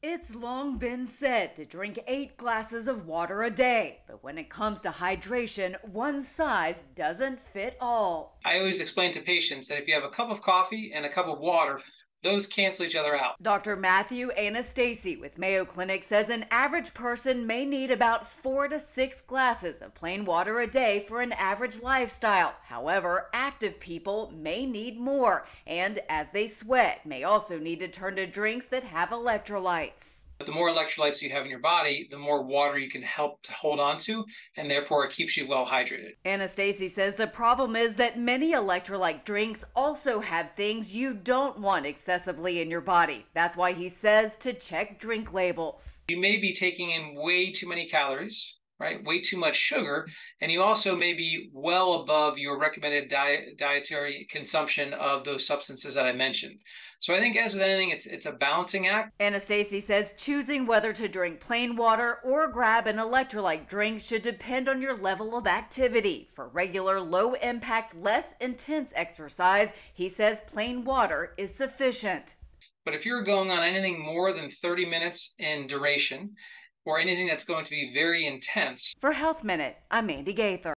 It's long been said to drink eight glasses of water a day, but when it comes to hydration, one size doesn't fit all. I always explain to patients that if you have a cup of coffee and a cup of water, those cancel each other out. Dr. Matthew Anastasi with Mayo Clinic says an average person may need about four to six glasses of plain water a day for an average lifestyle. However, active people may need more, and as they sweat, may also need to turn to drinks that have electrolytes. But the more electrolytes you have in your body, the more water you can help to hold on to, and therefore it keeps you well hydrated. Anastasi says the problem is that many electrolyte drinks also have things you don't want excessively in your body. That's why he says to check drink labels. You may be taking in way too many calories right? Way too much sugar. And you also may be well above your recommended diet, dietary consumption of those substances that I mentioned. So I think as with anything, it's it's a balancing act. Anastasi says choosing whether to drink plain water or grab an electrolyte drink should depend on your level of activity. For regular low impact, less intense exercise, he says plain water is sufficient. But if you're going on anything more than 30 minutes in duration, or anything that's going to be very intense. For Health Minute, I'm Andy Gaither.